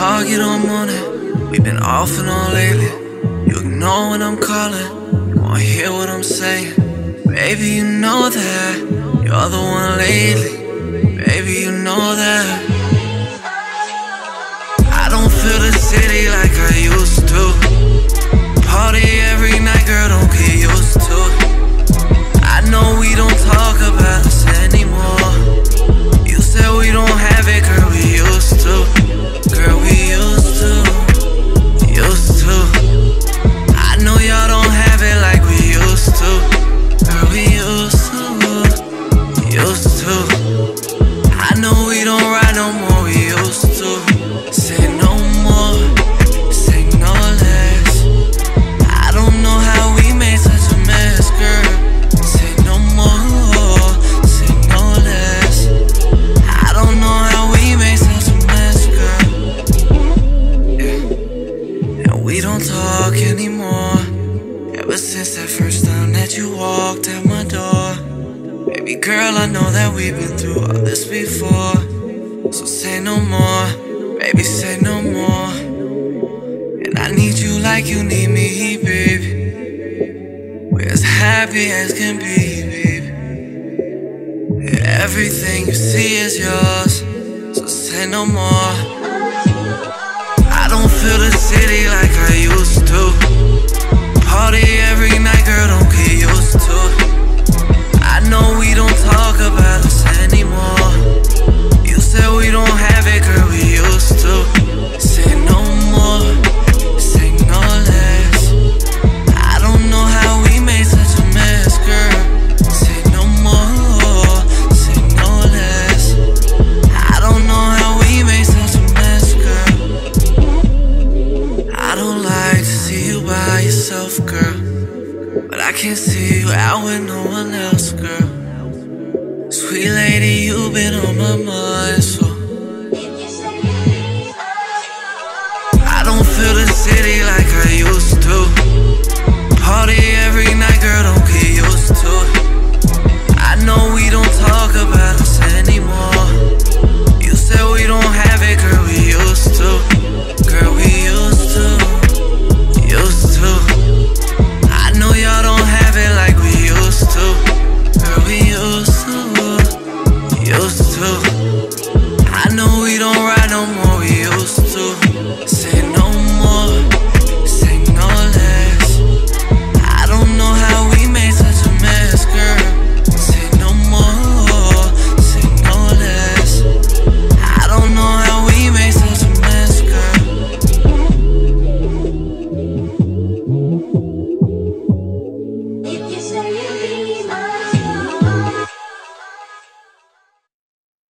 argue on morning. We've been off and on lately. You ignore when I'm calling. You wanna hear what I'm saying. Baby, you know that. You're the one lately. You walked at my door. Baby girl, I know that we've been through all this before. So say no more, baby, say no more. And I need you like you need me, baby. We're as happy as can be, baby. Everything you see is yours, so say no more. I don't feel the like to see you by yourself, girl. But I can't see you out with no one else, girl. Sweet lady, you've been on my mind, so. I don't feel the city like I used to. Party every